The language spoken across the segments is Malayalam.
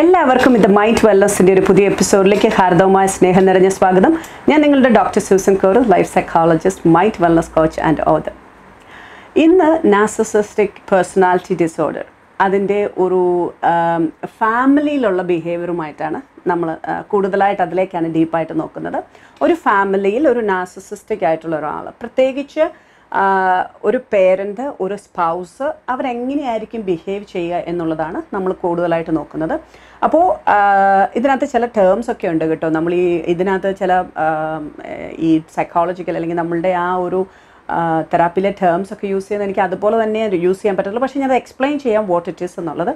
എല്ലാവർക്കും ഇത് മൈൻഡ് വെൽനസിന്റെ ഒരു പുതിയ എപ്പിസോഡിലേക്ക് ഹാർദവമായ സ്നേഹം നിറഞ്ഞ സ്വാഗതം. ഞാൻ നിങ്ങളുടെ doctor Susan core life psychologist mind wellness coach and author ഇന്ന് നാസസിസ്റ്റിക് പേഴ്സണാലിറ്റി ഡിസോർഡർ അതിന്റെ ഒരു ഫാമിലിയിലുള്ള ബിഹേവിയറുമായിട്ടാണ് നമ്മൾ കൂടുതലായിട്ട് അതിലേക്കാണ് ഡീപ്പായിട്ട് നോക്കുന്നത്. ഒരു ഫാമിലിയിൽ ഒരു നാസസിസ്റ്റിക് ആയിട്ടുള്ള ഒരാൾ പ്രത്യേകിച്ച് ഒരു പേരന്റ് ഒരു സ്പൗസ് അവരെങ്ങനെയായിരിക്കും ബിഹേവ് ചെയ്യുക എന്നുള്ളതാണ് നമ്മൾ കൂടുതലായിട്ട് നോക്കുന്നത്. അപ്പോൾ ഇതിനകത്ത് ചില ടേംസ് ഒക്കെ ഉണ്ട് കേട്ടോ. നമ്മൾ ഈ ഇതിനകത്ത് ചില ഈ സൈക്കോളജിക്കൽ അല്ലെങ്കിൽ നമ്മളുടെ ആ ഒരു തെറാപ്പിയിലെ ടേംസ് ഒക്കെ യൂസ് ചെയ്യുന്നത് എനിക്ക് അതുപോലെ തന്നെ യൂസ് ചെയ്യാൻ പറ്റുള്ളൂ പക്ഷേ ഞാൻ അത് എക്സ്പ്ലെയിൻ ചെയ്യാം വാട്ട് ഇറ്റ് ഈസ് എന്നുള്ളത്.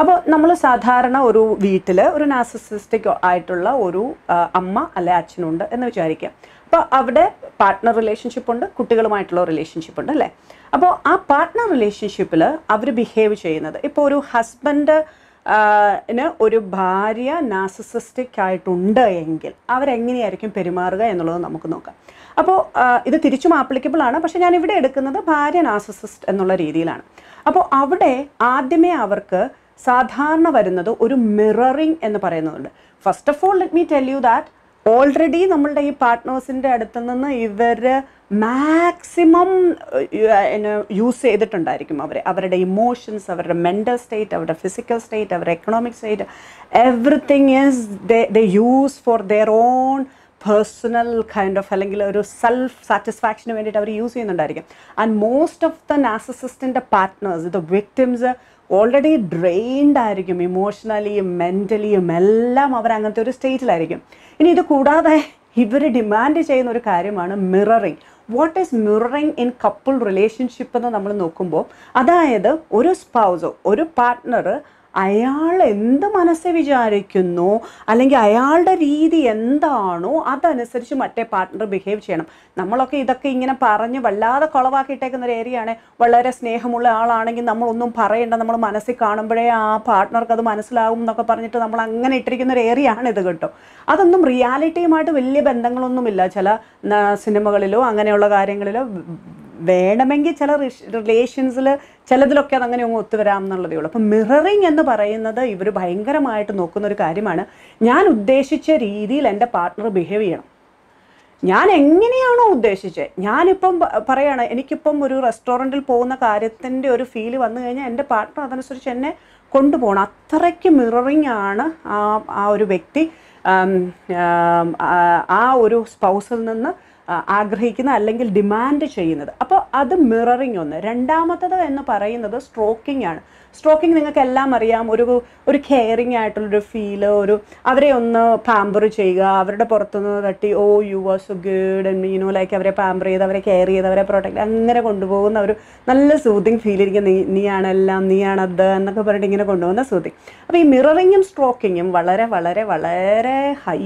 അപ്പോൾ നമ്മൾ സാധാരണ ഒരു വീട്ടിൽ ഒരു നാസിസിസ്റ്റിക് ആയിട്ടുള്ള ഒരു അമ്മ അല്ലെ അച്ഛനുണ്ട് എന്ന് വിചാരിക്കാം. അപ്പോൾ അവിടെ പാർട്ട്ണർ റിലേഷൻഷിപ്പ് ഉണ്ട് കുട്ടികളുമായിട്ടുള്ള റിലേഷൻഷിപ്പ് ഉണ്ട് അല്ലേ? അപ്പോൾ ആ പാർട്ട്ണർ റിലേഷൻഷിപ്പിൽ അവർ ബിഹേവ് ചെയ്യുന്നത്. ഇപ്പോൾ ഒരു ഹസ്ബൻഡ് ഒരു ഭാര്യ നാസിസിസ്റ്റിക് ആയിട്ടുണ്ട് എങ്കിൽ അവരെങ്ങനെയായിരിക്കും പെരുമാറുക എന്നുള്ളത് നമുക്ക് നോക്കാം. അപ്പോൾ ഇത് തിരിച്ചും ആപ്ലിക്കബിൾ ആണ്. പക്ഷേ ഞാൻ ഇവിടെ എടുക്കുന്നത് ഭാര്യ നാസിസിസ്റ്റ് എന്നുള്ള രീതിയിലാണ്. അപ്പോൾ അവിടെ ആദ്യമേ അവർക്ക് സാധാരണ വരുന്നത് ഒരു മിററിങ് എന്ന് പറയുന്നുണ്ട്. First of all let me tell you that already നമ്മളുടെ ഈ പാർട്ട്നേഴ്സിന്റെ അടുത്ത് നിന്ന് ഇവർ മാക്സിമം യൂസ് ചെയ്തിട്ടുണ്ടായിരിക്കും അവർ അവരുടെ ഇമോഷൻസ് അവരുടെ മെന്റൽ സ്റ്റേറ്റ് അവരുടെ ഫിസിക്കൽ സ്റ്റേറ്റ് അവരുടെ economic state everything is the use for their own personal kind of അല്ലെങ്കിൽ ഒരു സെൽഫ് സാറ്റിസ്ഫാക്ഷന് വേണ്ടിയിട്ട് അവർ യൂസ് ചെയ്യുന്നുണ്ടായിരിക്കും. And most of the നാസസിസ്റ്റിന്റെ partners the victims already drained ആയിരിക്കും ഇമോഷണലിയും മെന്റലിയും എല്ലാം അവർ അങ്ങനത്തെ ഒരു സ്റ്റേറ്റിലായിരിക്കും ഇനി ഇത് കൂടാതെ ഇവർ ഡിമാൻഡ് ചെയ്യുന്ന ഒരു കാര്യമാണ് mirroring what is mirroring in couple relationship എന്ന് നമ്മൾ നോക്കുമ്പോൾ അതായത് ഒരു സ്പൗസോ ഒരു പാർട്ട്ണർ അയാൾ എന്ത് മനസ്സ് വിചാരിക്കുന്നു? അല്ലെങ്കിൽ അയാളുടെ രീതി എന്താണോ അതനുസരിച്ച് മറ്റേ പാർട്ട്ണർ ബിഹേവ് ചെയ്യണം. നമ്മളൊക്കെ ഇതൊക്കെ ഇങ്ങനെ പറഞ്ഞ് വല്ലാതെ കുളവാക്കിയിട്ടേക്കുന്ന ഒരു ഏരിയയാണ് വളരെ സ്നേഹമുള്ള ആളാണെങ്കിൽ നമ്മളൊന്നും പറയണ്ട. നമ്മൾ മനസ്സിൽ കാണുമ്പോഴേ ആ പാർട്ട്ണർക്ക് അത് മനസ്സിലാവും എന്നൊക്കെ പറഞ്ഞിട്ട് നമ്മൾ അങ്ങനെ ഇട്ടിരിക്കുന്ന ഒരു ഏരിയയാണ് ഇത് കേട്ടോ. അതൊന്നും റിയാലിറ്റിയുമായിട്ട് വലിയ ബന്ധങ്ങളൊന്നുമില്ല. ചില സിനിമകളിലോ അങ്ങനെയുള്ള കാര്യങ്ങളിലോ വേണമെങ്കിൽ ചില റിലേഷൻസിൽ ചിലതിലൊക്കെ അങ്ങനെ അങ്ങ് ഒത്തുവരാം എന്നുള്ളതേ ഉള്ളൂ. അപ്പം മിററിങ് എന്ന് പറയുന്നത് ഇവർ ഭയങ്കരമായിട്ട് നോക്കുന്ന ഒരു കാര്യമാണ്. ഞാൻ ഉദ്ദേശിച്ച രീതിയിൽ എന്റെ പാർട്ട്ണർ ബിഹേവ് ചെയ്യണം. ഞാൻ എങ്ങനെയാണോ ഉദ്ദേശിച്ചത് ഞാനിപ്പം പറയുകയാണ് എനിക്കിപ്പം ഒരു റെസ്റ്റോറന്റിൽ പോകുന്ന കാര്യത്തിന്റെ ഒരു ഫീൽ വന്നു കഴിഞ്ഞാൽ എന്റെ പാർട്ട്ണർ അതനുസരിച്ച് എന്നെ കൊണ്ടുപോകണം. അത്രയ്ക്ക് മിററിങ് ആണ് ആ ആ ഒരു വ്യക്തി ആം, ഒരു സ്പൗസിൽ നിന്ന് ആഗ്രഹിക്കുന്ന അല്ലെങ്കിൽ ഡിമാൻഡ് ചെയ്യുന്നത്. അപ്പോൾ അത് മിററിങ് ഒന്ന്. രണ്ടാമത്തത് എന്ന് പറയുന്നത് സ്ട്രോക്കിംഗ് ആണ്. സ്ട്രോക്കിംഗ് നിങ്ങൾക്ക് എല്ലാം അറിയാം. ഒരു ഒരു കെയറിങ് ആയിട്ടുള്ളൊരു ഫീൽ ഒരു അവരെ ഒന്ന് പാമ്പർ ചെയ്യുക. അവരുടെ പുറത്തുനിന്ന് തട്ടി ഓ you are so good and you know like അവരെ പാമ്പർ ചെയ്ത് അവരെ കെയർ ചെയ്ത് അവരെ പ്രൊട്ടക്ട് അങ്ങനെ കൊണ്ടുപോകുന്ന ഒരു നല്ല സൂതിങ് ഫീൽ ഇരിക്കും. നീ നീയാണ് എല്ലാം നീയാണത് എന്നൊക്കെ പറഞ്ഞിട്ട് ഇങ്ങനെ കൊണ്ടുപോകുന്ന സൂതിങ് അപ്പോൾ ഈ മിററിങ്ങും സ്ട്രോക്കിങ്ങും വളരെ വളരെ വളരെ ഹൈ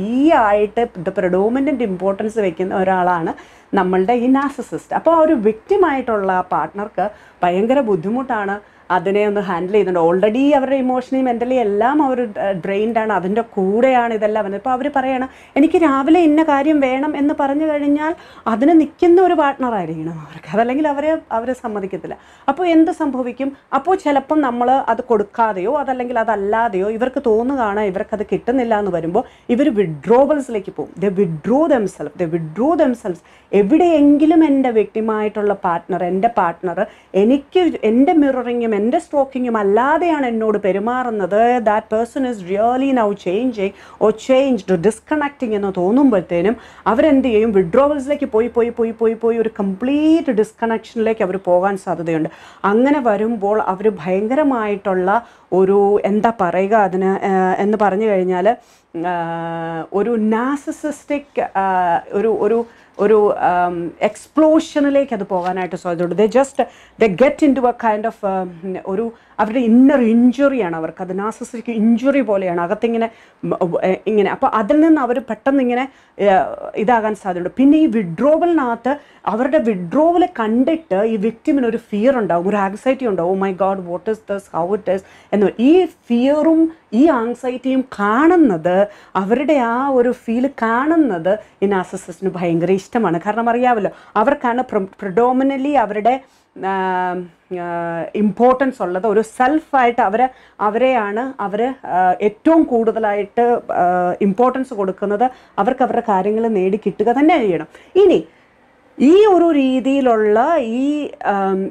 ആയിട്ട് ദ പ്രഡോമിനന്റ് ഇമ്പോർട്ടൻസ് വയ്ക്കുന്ന ഒരാളാണ് നമ്മളുടെ ഈ നാസസിസ്റ്റ് അപ്പോൾ ആ ഒരു വിക്റ്റിമായിട്ടുള്ള പാർട്ട്ണർക്ക് ഭയങ്കര ബുദ്ധിമുട്ടാണ് അതിനെ ഒന്ന് ഹാൻഡിൽ ചെയ്യുന്നുണ്ട്. ഓൾറെഡി അവരുടെ ഇമോഷണലി മെന്റലി എല്ലാം അവർ ഡ്രെയിൻഡാണ് അതിന്റെ കൂടെയാണ് ഇതെല്ലാം വന്നത്. ഇപ്പോൾ അവർ പറയണം എനിക്ക് രാവിലെ ഇന്ന കാര്യം വേണം എന്ന് പറഞ്ഞു കഴിഞ്ഞാൽ അതിന് നിൽക്കുന്ന ഒരു പാർട്ട്ണറായിരിക്കണം അവർക്ക്. അതല്ലെങ്കിൽ അവരെ അവരെ സമ്മതിക്കത്തില്ല. അപ്പോൾ എന്ത് സംഭവിക്കും? അപ്പോൾ ചിലപ്പം നമ്മൾ അത് കൊടുക്കാതെയോ അതല്ലെങ്കിൽ അതല്ലാതെയോ ഇവർക്ക് തോന്നുകയാണ് ഇവർക്കത് കിട്ടുന്നില്ല എന്ന് വരുമ്പോൾ ഇവർ വിഡ്രോവൽസിലേക്ക് പോകും. They withdraw themselves they withdraw themselves എവിടെയെങ്കിലും എന്റെ വ്യക്തിമായിട്ടുള്ള പാർട്ട്ണർ എന്റെ പാർട്ട്ണർ എനിക്ക് എന്റെ മിററിങ്ങും എന്റെ സ്ട്രോക്കിങ്ങും അല്ലാതെയാണ് എന്നോട് പെരുമാറുന്നത്. That person is really now changing oh change to disconnecting എന്ന് തോന്നുമ്പോഴത്തേനും അവരെന്ത് ചെയ്യും? വിഡ്രോവൽസിലേക്ക് പോയി പോയി പോയി പോയി പോയി ഒരു കംപ്ലീറ്റ് ഡിസ്കണക്ഷനിലേക്ക് അവർ പോകാൻ സാധ്യതയുണ്ട്. അങ്ങനെ വരുമ്പോൾ അവർ ഭയങ്കരമായിട്ടുള്ള ഒരു എന്താ പറയുക അതിന് എന്ന് പറഞ്ഞു കഴിഞ്ഞാൽ ഒരു നാസസിസ്റ്റിക് ഒരു ഒരു ഒരു എക്സ്പ്ലോഷനിലേക്ക് അത് പോകാനായിട്ട് സാധ്യതയുണ്ട്. They just they get into a kind of ഒരു അവരുടെ ഇന്നർ ഇഞ്ചുറിയാണ് അവർക്ക്. അത് നാസസിക്ക് ഇഞ്ചുറി പോലെയാണ്. അകത്തിങ്ങനെ ഇങ്ങനെ. അപ്പോൾ അതിൽ നിന്ന് അവർ പെട്ടെന്ന് ഇങ്ങനെ ഇതാകാൻ സാധ്യതയുണ്ട്. പിന്നെ ഈ വിഡ്രോവലിനകത്ത് അവരുടെ വിഡ്രോവൽ കണ്ടിട്ട് ഈ വിക്ടിമിന് ഒരു ഫിയർ ഉണ്ടാവും. ഒരു ആങ്സൈറ്റി ഉണ്ടാവും. ഓ my God what is this how it is എന്ന്. ഈ ഫിയറും ഈ ആങ്സൈറ്റിയും കാണുന്നത് അവരുടെ ആ ഒരു ഫീൽ കാണുന്നത് ഈ നാസസിന് ഭയങ്കര ഇഷ്ടമാണ്. കാരണം അറിയാമല്ലോ അവർക്കാണ് പ്രൊഡോമിനലി അവരുടെ ഇമ്പോർട്ടൻസ് ഉള്ളത്. ഒരു സെൽഫായിട്ട് അവരെ അവരെയാണ് അവർ ഏറ്റവും കൂടുതലായിട്ട് ഇമ്പോർട്ടൻസ് കൊടുക്കുന്നത്. അവർക്ക് അവരുടെ കാര്യങ്ങൾ നേടി കിട്ടുക തന്നെ ചെയ്യണം. ഇനി ഈ ഒരു രീതിയിലുള്ള ഈ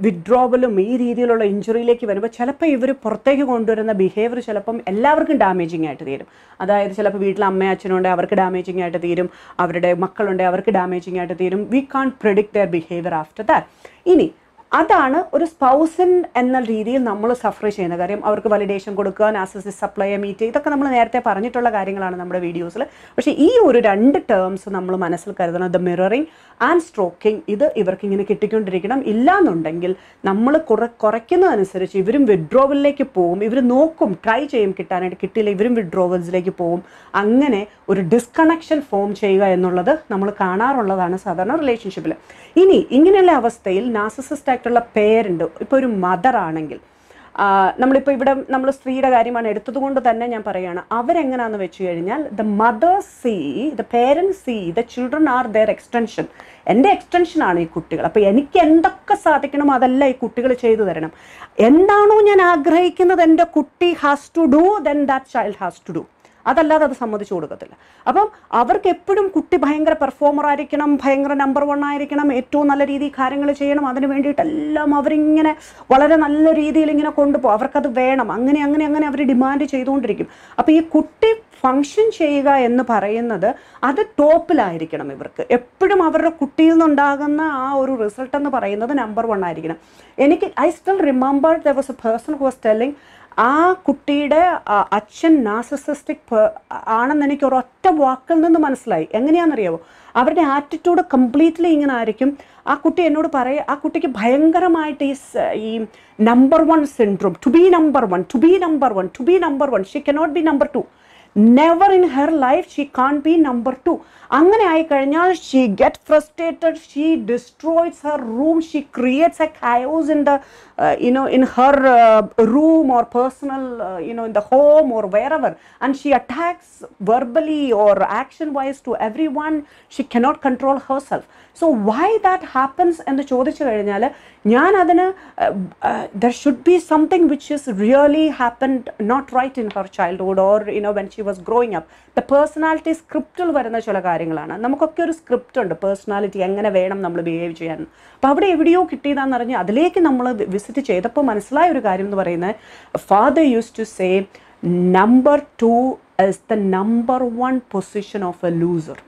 വിഡ്രോവലും ഈ രീതിയിലുള്ള ഇഞ്ചുറിയിലേക്ക് വരുമ്പോൾ ചിലപ്പോൾ ഇവർ പുറത്തേക്ക് കൊണ്ടുവരുന്ന ബിഹേവിയർ ചിലപ്പം എല്ലാവർക്കും ഡാമേജിങ് ആയിട്ട് തീരും. അതായത് ചിലപ്പോൾ വീട്ടിൽ അമ്മ അച്ഛനുണ്ട് അവർക്ക് ഡാമേജിങ് ആയിട്ട് തീരും. അവരുടെ മക്കളുണ്ട് അവർക്ക് ഡാമേജിങ് ആയിട്ട് തീരും. We can predict their behaviour after that ഇനി അതാണ് ഒരു സ്പൗസൻ എന്ന രീതിയിൽ നമ്മൾ സഫർ ചെയ്യുന്ന കാര്യം. അവർക്ക് വലിഡേഷൻ കൊടുക്കുക നാസസിസ് സപ്ലൈ മീറ്റ് ഇതൊക്കെ നമ്മൾ നേരത്തെ പറഞ്ഞിട്ടുള്ള കാര്യങ്ങളാണ് നമ്മുടെ വീഡിയോസിൽ പക്ഷേ ഈ ഒരു രണ്ട് ടേംസ് നമ്മൾ മനസ്സിൽ കരുതണം. ദ മിററിങ് ആൻഡ് സ്ട്രോക്കിംഗ് ഇത് ഇവർക്ക് ഇങ്ങനെ കിട്ടിക്കൊണ്ടിരിക്കണം. ഇല്ലാന്നുണ്ടെങ്കിൽ നമ്മൾ കുറ കുറയ്ക്കുന്നതനുസരിച്ച് ഇവരും വിഡ്രോവലിലേക്ക് പോകും ഇവർ നോക്കും ട്രൈ ചെയ്യും കിട്ടാനായിട്ട്. കിട്ടിയില്ല ഇവരും വിഡ്രോവൽസിലേക്ക് പോകും അങ്ങനെ ഒരു ഡിസ്കണക്ഷൻ ഫോം ചെയ്യുക എന്നുള്ളത് നമ്മൾ കാണാറുള്ളതാണ് സാധാരണ റിലേഷൻഷിപ്പിൽ ഇനി ഇങ്ങനെയുള്ള അവസ്ഥയിൽ നാസസിസ്റ്റ് ആയിട്ടുള്ള പേരുണ്ട്. ഇപ്പോൾ ഒരു മദർ ആണെങ്കിൽ നമ്മളിപ്പോൾ ഇവിടെ നമ്മൾ സ്ത്രീയുടെ കാര്യമാണ് എടുത്തത് കൊണ്ട് തന്നെ ഞാൻ പറയുകയാണ് അവരെങ്ങനെയാണെന്ന് വെച്ച് കഴിഞ്ഞാൽ the mothers see the parents see the children are their extension എന്റെ എക്സ്റ്റൻഷനാണ് ഈ കുട്ടികൾ. അപ്പോൾ എനിക്ക് എന്തൊക്കെ സാധിക്കണം അതല്ല ഈ കുട്ടികൾ ചെയ്തു തരണം. എന്താണോ ഞാൻ ആഗ്രഹിക്കുന്നത് എന്റെ കുട്ടി has to do then that child has to do അതല്ലാതെ അത് സമ്മതിച്ചു കൊടുക്കത്തില്ല. അപ്പം അവർക്ക് എപ്പോഴും കുട്ടി ഭയങ്കര പെർഫോമർ ആയിരിക്കണം ഭയങ്കര നമ്പർ വൺ ആയിരിക്കണം ഏറ്റവും നല്ല രീതിയിൽ കാര്യങ്ങൾ ചെയ്യണം. അതിന് വേണ്ടിയിട്ടെല്ലാം അവരിങ്ങനെ വളരെ നല്ല രീതിയിൽ ഇങ്ങനെ കൊണ്ടുപോകും. അവർക്കത് വേണം. അങ്ങനെ അങ്ങനെ അങ്ങനെ അവർ ഡിമാൻഡ് ചെയ്തുകൊണ്ടിരിക്കും. അപ്പോൾ ഈ കുട്ടി ഫങ്ഷൻ ചെയ്യുക എന്ന് പറയുന്നത് അത് ടോപ്പിലായിരിക്കണം ഇവർക്ക്. എപ്പോഴും അവരുടെ കുട്ടിയിൽ നിന്നുണ്ടാകുന്ന ആ ഒരു റിസൾട്ട് എന്ന് പറയുന്നത് നമ്പർ വൺ ആയിരിക്കണം. എനിക്ക് I still remember the was a person who was telling ആ കുട്ടിയുടെ അച്ഛൻ നാസസിസ്റ്റിക് ആണെന്ന് എനിക്ക് ഒരൊറ്റ വാക്കിൽ നിന്ന് മനസ്സിലായി. എങ്ങനെയാണെന്നറിയാവോ? അവരുടെ ആറ്റിറ്റ്യൂഡ് കംപ്ലീറ്റ്ലി ഇങ്ങനെ ആയിരിക്കും. ആ കുട്ടി എന്നോട് പറയുക ആ കുട്ടിക്ക് ഭയങ്കരമായിട്ട് ഈ ഈ number one syndrome to be number one to be number one to be number one she cannot be number two never in her life she can be number two അങ്ങനെ ആയിക്കഴിഞ്ഞാൽ she get frustrated she destroys her room she creates a chaos in the you know in her room or personal you know in the home or wherever and she attacks verbally or action wise to every one she cannot control herself so why that happens എന്ന് ചോദിച്ചു കഴിഞ്ഞാൽ ഞാൻ അതിന് there should be something which is really happened not right in her childhood or you know when she was growing up the personality സ്ക്രിപ്റ്റിൽ വരുന്ന ചില കാര്യങ്ങളാണ്. നമുക്കൊക്കെ ഒരു സ്ക്രിപ്റ്റ് ഉണ്ട്. പേഴ്സണാലിറ്റി എങ്ങനെ വേണം നമ്മൾ ബിഹേവ് ചെയ്യാൻ. അപ്പോൾ അവിടെ എവിടെയോ കിട്ടിയതാണെന്ന് അറിഞ്ഞ് അതിലേക്ക് നമ്മൾ വിസിറ്റ് ചെയ്തപ്പോൾ മനസ്സിലായ ഒരു കാര്യം എന്ന് പറയുന്നത് father use to say number two is the number one position of a loser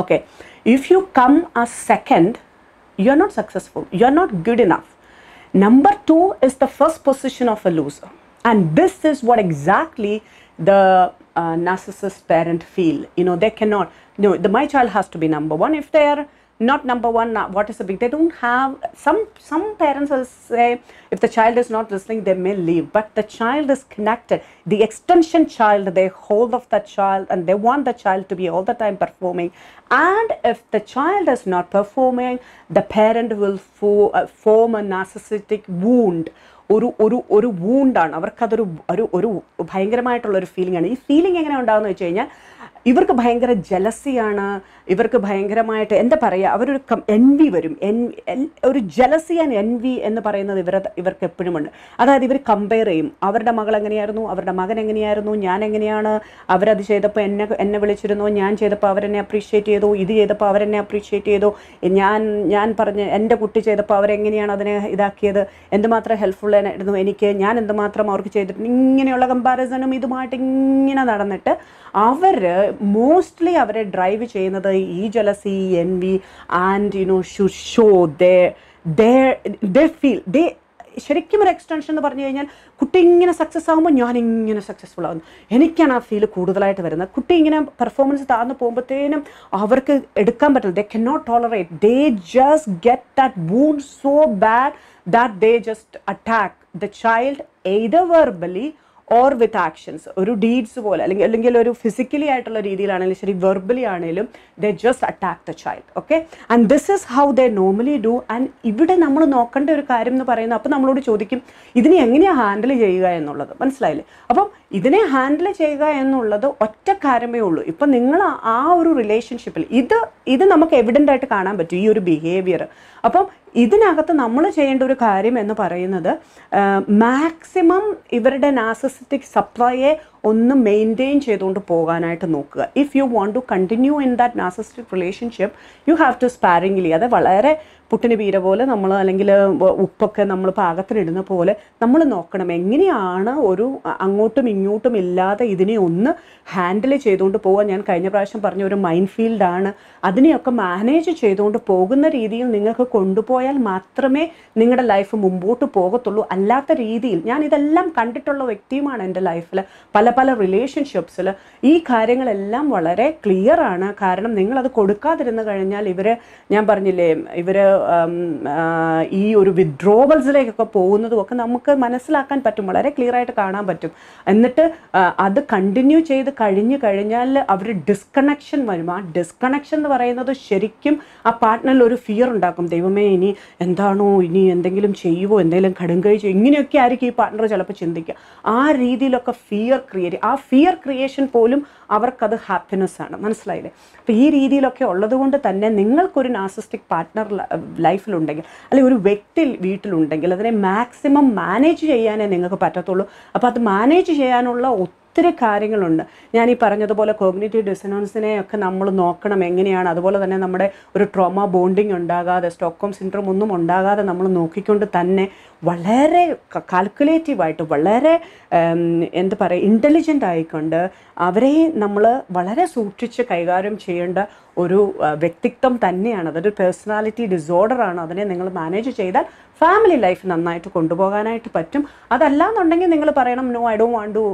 okay if you come a second you are not successful you are not good enough number two is the first position of a loser. And this is what exactly the uh, narcissist parent feel. You know they cannot no the my child has to be number one. If they are not number one now what is the big they don't have some some parents will say if the child is not listening they may leave. But the child is connected. The extension child they hold of that child and they want the child to be all the time performing. And if the child is not performing the parent will fo- uh, form a narcissistic wound ഒരു ഒരു ഒരു വൂണ്ടാണ് അവർക്കതൊരു ഒരു ഒരു ഭയങ്കരമായിട്ടുള്ളൊരു ഫീലിംഗ് ആണ്. ഈ ഫീലിംഗ് എങ്ങനെ ഉണ്ടാകുന്നു വെച്ച് കഴിഞ്ഞാൽ ഇവർക്ക് ഭയങ്കര ജലസിയാണ് ഇവർക്ക് ഭയങ്കരമായിട്ട് എന്താ പറയുക അവരൊരു എൻവി വരും. എൻ ഒരു ജലസി ആൻഡ് എൻവി എന്ന് പറയുന്നത് ഇവർ ഇവർക്ക് എപ്പോഴും ഉണ്ട്. അതായത് ഇവർ കമ്പയർ ചെയ്യും. അവരുടെ മകൾ എങ്ങനെയായിരുന്നു? അവരുടെ മകൻ എങ്ങനെയായിരുന്നു? ഞാൻ എങ്ങനെയാണ്? അവരത് ചെയ്തപ്പോൾ എന്നെ എന്നെ വിളിച്ചിരുന്നു. ഞാൻ ചെയ്തപ്പോൾ അവരെന്നെ അപ്രീഷിയേറ്റ് ചെയ്തു. ഇത് ചെയ്തപ്പോൾ അവരെന്നെ അപ്രീഷിയേറ്റ് ചെയ്തു. ഞാൻ ഞാൻ പറഞ്ഞ് എന്റെ കുട്ടി ചെയ്തപ്പോൾ അവരെങ്ങനെയാണ് അതിനെ ഇതാക്കിയത്? എന്തുമാത്രം ഹെൽപ്ഫുൾ ആയിരുന്നു എനിക്ക്? ഞാൻ എന്തുമാത്രം അവർക്ക് ചെയ്തിട്ടുണ്ട്? ഇങ്ങനെയുള്ള കമ്പാരിസണും ഇതുമായിട്ട് ഇങ്ങനെ നടന്നിട്ട് അവർ മോസ്റ്റ്ലി അവരെ ഡ്രൈവ് ചെയ്യുന്നത് ഈ jealousy envy and you know shoe so they they they feel they ശരിക്കും ഒരു എക്സ്റ്റൻഷൻ എന്ന് പറഞ്ഞു കഴിഞ്ഞാൽ കുട്ടി ഇങ്ങനെ സക്സസ് ആകുമ്പോൾ ഞാൻ ഇങ്ങനെ സക്സസ്ഫുൾ ആകുന്നു എനിക്കാണ് ആ ഫീൽ കൂടുതലായിട്ട് വരുന്നത്. കുട്ടി ഇങ്ങനെ പെർഫോമൻസ് താഴ്ന്നു പോകുമ്പോഴത്തേനും അവർക്ക് എടുക്കാൻ പറ്റില്ല. They cannot tolerate they just get that wound so bad that they just attack the child either verbally or with actions ഒരു ഡീഡ്സ് പോലെ അല്ലെങ്കിൽ അല്ലെങ്കിൽ ഒരു ഫിസിക്കലി ആയിട്ടുള്ള രീതിയിലാണെങ്കിലും ശരി വെർബലി ആണെങ്കിലും the just attack the child okay and this is how the normally do and ഇവിടെ നമ്മൾ നോക്കേണ്ട ഒരു കാര്യം എന്ന് പറയുന്നത് അപ്പോൾ നമ്മളോട് ചോദിക്കും ഇതിനെ എങ്ങനെയാണ് ഹാൻഡിൽ ചെയ്യുക എന്നുള്ളത്? മനസ്സിലായില്ലേ? അപ്പം ഇതിനെ ഹാൻഡിൽ ചെയ്യുക എന്നുള്ളത് ഒറ്റ കാര്യമേ ഉള്ളൂ. ഇപ്പം നിങ്ങൾ ആ- ഒരു റിലേഷൻഷിപ്പിൽ ഇത് ഇത് നമുക്ക് എവിഡന്റ് ആയിട്ട് കാണാൻ പറ്റും ഈ ഒരു ബിഹേവിയർ അപ്പം ഇതിനകത്ത് നമ്മൾ ചെയ്യേണ്ട ഒരു കാര്യം എന്ന് പറയുന്നത് മാക്സിമം ഇവരുടെ നാസസിറ്റിക് സപ്ലൈയെ ഒന്ന് മെയിന്റെയിൻ ചെയ്തുകൊണ്ട് പോകാനായിട്ട് നോക്കുക. If you want to continue in that narcissistic relationship you have to sparingly അത് വളരെ പുട്ടിന് പീര പോലെ നമ്മൾ അല്ലെങ്കിൽ ഉപ്പൊക്കെ നമ്മൾ പാകത്തിനിടുന്ന പോലെ നമ്മൾ നോക്കണം. എങ്ങനെയാണ് ഒരു അങ്ങോട്ടും ഇങ്ങോട്ടും ഇല്ലാതെ ഇതിനെ ഒന്ന് ഹാൻഡിൽ ചെയ്തുകൊണ്ട് പോകാൻ? ഞാൻ കഴിഞ്ഞ പ്രാവശ്യം പറഞ്ഞ ഒരു മൈൻഡ് ഫീൽഡാണ് അതിനെയൊക്കെ മാനേജ് ചെയ്തുകൊണ്ട് പോകുന്ന രീതിയിൽ നിങ്ങൾക്ക് കൊണ്ടുപോയാൽ മാത്രമേ നിങ്ങളുടെ ലൈഫ് മുമ്പോട്ട് പോകത്തുള്ളൂ. അല്ലാത്ത രീതിയിൽ ഞാൻ ഇതെല്ലാം കണ്ടിട്ടുള്ള വ്യക്തിയുമാണ് എന്റെ ലൈഫിൽ പല പല റിലേഷൻഷിപ്സിൽ ഈ കാര്യങ്ങളെല്ലാം വളരെ ക്ലിയർ ആണ്. കാരണം നിങ്ങളത് കൊടുക്കാതിരുന്ന് കഴിഞ്ഞാൽ ഇവർ ഞാൻ പറഞ്ഞില്ലേ ഇവർ ഈ ഒരു വിഡ്രോവൽസിലേക്കൊക്കെ പോകുന്നതും ഒക്കെ നമുക്ക് മനസ്സിലാക്കാൻ പറ്റും. വളരെ ക്ലിയർ ആയിട്ട് കാണാൻ പറ്റും. എന്നിട്ട് അത് കണ്ടിന്യൂ ചെയ്ത് കഴിഞ്ഞു കഴിഞ്ഞാൽ അവർ ഡിസ്കണക്ഷൻ വരും. ആ ഡിസ്കണക്ഷൻ എന്ന് പറയുന്നത് ശരിക്കും ആ പാർട്ട്ണറിൽ ഒരു ഫിയർ ഉണ്ടാക്കും. ദൈവമേ ഇനി എന്താണോ? ഇനി എന്തെങ്കിലും ചെയ്യുവോ? എന്തെങ്കിലും കടും കഴിച്ചോ ഇങ്ങനെയൊക്കെ ആയിരിക്കും ഈ പാർട്ട്ണർ ചിലപ്പോൾ ചിന്തിക്കുക. ആ രീതിയിലൊക്കെ ഫിയർ ക്രിയേറ്റ് ആ ഫിയർ ക്രിയേഷൻ പോലും അവർക്കത് ഹാപ്പിനെസ് ആണ്. മനസ്സിലായില്ലേ? അപ്പോൾ ഈ രീതിയിലൊക്കെ ഉള്ളതുകൊണ്ട് തന്നെ നിങ്ങൾക്കൊരു നാസിസ്റ്റിക് പാർട്ട്ണർ ലൈഫിലുണ്ടെങ്കിൽ അല്ലെങ്കിൽ ഒരു വ്യക്തി വീട്ടിലുണ്ടെങ്കിൽ അതിനെ മാക്സിമം മാനേജ് ചെയ്യാനേ നിങ്ങൾക്ക് പറ്റത്തുള്ളൂ. അപ്പോൾ അത് മാനേജ് ചെയ്യാനുള്ള ഒത്തിരി കാര്യങ്ങളുണ്ട്. ഞാൻ ഈ പറഞ്ഞതുപോലെ കോഗ്നേറ്റീവ് ഡിസനോൺസിനെ ഒക്കെ നമ്മൾ നോക്കണം എങ്ങനെയാണ്. അതുപോലെ തന്നെ നമ്മുടെ ഒരു ട്രോമ ബോണ്ടിങ് ഉണ്ടാകാതെ സ്റ്റോക്കോം സിൻഡ്രോം ഒന്നും ഉണ്ടാകാതെ നമ്മൾ നോക്കിക്കൊണ്ട് തന്നെ വളരെ കാൽക്കുലേറ്റീവായിട്ട് വളരെ എന്താ പറയുക ഇന്റലിജന്റ് ആയിക്കൊണ്ട് അവരെ നമ്മൾ വളരെ സൂക്ഷിച്ച് കൈകാര്യം ചെയ്യേണ്ട ഒരു വ്യക്തിത്വം തന്നെയാണ്. അതൊരു പേഴ്സണാലിറ്റി ഡിസോർഡറാണ് അതിനെ നിങ്ങൾ മാനേജ് ചെയ്താൽ ഫാമിലി ലൈഫ് നന്നായിട്ട് കൊണ്ടുപോകാനായിട്ട് പറ്റും. അതല്ലാന്നുണ്ടെങ്കിൽ നിങ്ങൾ പറയണം no I Dr want to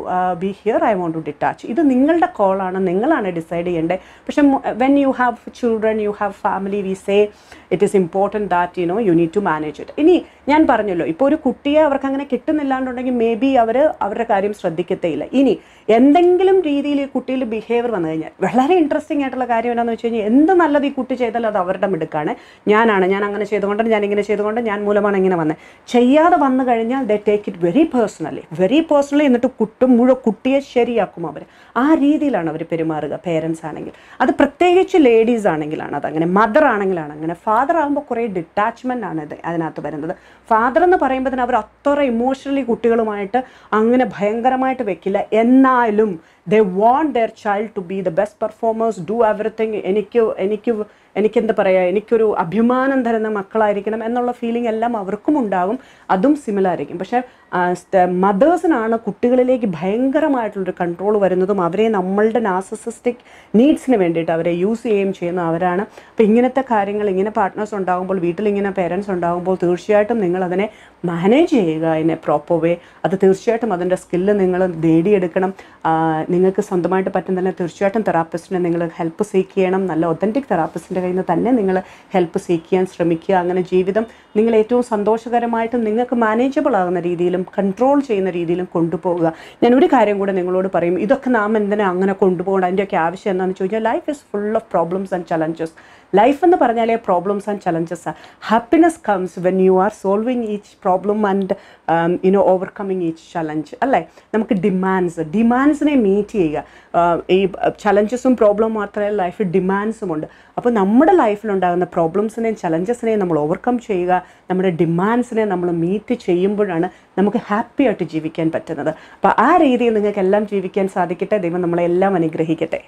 be here I want to detach ഇത് നിങ്ങളുടെ കോളാണ് നിങ്ങളാണ് ഡിസൈഡ് ചെയ്യേണ്ടത് പക്ഷെ when you have children you have family we say it is important that you know you need to manage it ഇനി ഞാൻ പറഞ്ഞല്ലോ ഇപ്പോൾ ഒരു കുട്ടിയെ അവർക്ക് അങ്ങനെ കിട്ടുന്നില്ലാണ്ടുണ്ടെങ്കിൽ മേ ബി അവർ അവരുടെ കാര്യം ശ്രദ്ധിക്കത്തേയില്ല. ഇനി എന്തെങ്കിലും രീതിയിൽ ഈ കുട്ടിയിൽ ബിഹേവിയർ വന്നു കഴിഞ്ഞാൽ വളരെ ഇൻട്രസ്റ്റിംഗ് ആയിട്ടുള്ള കാര്യം എന്താണെന്ന് വെച്ച് കഴിഞ്ഞാൽ എന്ത് നല്ലത് ഈ കുട്ടി ചെയ്താലും അത് അവരുടെ മിടുക്കാണ്. ഞാനാണ് ഞാൻ അങ്ങനെ ചെയ്തുകൊണ്ട് ഞാൻ ഇങ്ങനെ ചെയ്തുകൊണ്ട് ഞാൻ മൂലമാണ് ഇങ്ങനെ വന്നത് ചെയ്യാതെ വന്നു കഴിഞ്ഞാൽ the take it very personally very personally എന്നിട്ട് കുട്ടും മുഴുവൻ കുട്ടിയെ ശരിയാക്കും അവർ ആ രീതിയിലാണ് അവർ പെരുമാറുക പേരൻസ് ആണെങ്കിൽ. അത് പ്രത്യേകിച്ച് ലേഡീസ് ആണെങ്കിലാണ് അങ്ങനെ. മദർ ആണെങ്കിലാണ് അങ്ങനെ. ഫാദർ ആകുമ്പോൾ കുറേ ഡിറ്റാച്ച്മെന്റ് ആണ് ഇത് അതിനകത്ത് വരുന്നത്. ഫാദർ എന്ന് പറയുമ്പോൾ തന്നെ അവർ അത്ര ഇമോഷണലി കുട്ടികളുമായിട്ട് അങ്ങനെ ഭയങ്കരമായിട്ട് വെക്കില്ല. എന്നാലും they want their child to be the best performers do everything എനിക്ക് എനിക്ക് എനിക്കെന്താ പറയുക എനിക്കൊരു അഭിമാനം തരുന്ന മക്കളായിരിക്കണം എന്നുള്ള ഫീലിംഗ് എല്ലാം അവർക്കും ഉണ്ടാകും. അതും സിമിലർ ആയിരിക്കും. പക്ഷേ മദേഴ്സിനാണ് കുട്ടികളിലേക്ക് ഭയങ്കരമായിട്ടുള്ളൊരു കൺട്രോൾ വരുന്നതും അവരെ നമ്മളുടെ നാസസിസ്റ്റിക് നീഡ്സിന് വേണ്ടിയിട്ട് അവരെ യൂസ് ചെയ്യുകയും ചെയ്യുന്ന അവരാണ്. അപ്പോൾ ഇങ്ങനത്തെ കാര്യങ്ങൾ ഇങ്ങനെ പാർട്ട്നേഴ്സ് ഉണ്ടാകുമ്പോൾ വീട്ടിലിങ്ങനെ പേരൻസ് ഉണ്ടാകുമ്പോൾ തീർച്ചയായിട്ടും നിങ്ങൾ അതിനെ മാനേജ് ചെയ്യുക അതിനെ പ്രോപ്പർ വേ അത് തീർച്ചയായിട്ടും അതിന്റെ സ്കില്ല് നിങ്ങൾ നേടിയെടുക്കണം നിങ്ങൾക്ക് സ്വന്തമായിട്ട് പറ്റുന്നില്ല തീർച്ചയായിട്ടും തെറാപ്പിസ്റ്റിനെ നിങ്ങൾ ഹെൽപ്പ് സീക്ക് ചെയ്യണം. നല്ല ഒത്തന്റിക് തെറാപ്പിസ്റ്റിന്റെ കയ്യിൽ നിന്ന് തന്നെ നിങ്ങൾ ഹെൽപ്പ് സീക്ക് ചെയ്യാൻ ശ്രമിക്കുക. അങ്ങനെ ജീവിതം നിങ്ങൾ ഏറ്റവും സന്തോഷകരമായിട്ടും നിങ്ങൾക്ക് മാനേജബിൾ ആകുന്ന രീതിയിലും കൺട്രോൾ ചെയ്യുന്ന രീതിയിലും കൊണ്ടുപോകുക ഞാൻ ഒരു കാര്യം കൂടെ നിങ്ങളോട് പറയും. ഇതൊക്കെ നാം എന്തിനാ അങ്ങനെ കൊണ്ടുപോകണം അതിന്റെയൊക്കെ ആവശ്യം എന്താണെന്ന് ചോദിച്ചാൽ life is full of problems and challenges life എന്ന് പറഞ്ഞാലേ problems and challenges happiness comes when you are solving each problem and you know overcoming each challenge അല്ലേ? നമുക്ക് ഡിമാൻഡ്സ് ഡിമാൻഡ്സിനെ മീറ്റ് ചെയ്യുക. ഈ ചലഞ്ചസും പ്രോബ്ലം മാത്രമല്ല ലൈഫിൽ ഡിമാൻഡ്സും ഉണ്ട്. അപ്പോൾ നമ്മുടെ ലൈഫിലുണ്ടാകുന്ന പ്രോബ്ലംസിനെയും ചലഞ്ചസിനെയും നമ്മൾ ഓവർകം ചെയ്യുക. നമ്മുടെ ഡിമാൻഡ്സിനെ നമ്മൾ മീറ്റ് ചെയ്യുമ്പോഴാണ് നമുക്ക് ഹാപ്പി ആയിട്ട് ജീവിക്കാൻ പറ്റുന്നത്. അപ്പോൾ ആ രീതിയിൽ നിങ്ങൾക്ക് എല്ലാം ജീവിക്കാൻ സാധിക്കട്ടെ. ദൈവം നമ്മളെല്ലാം അനുഗ്രഹിക്കട്ടെ.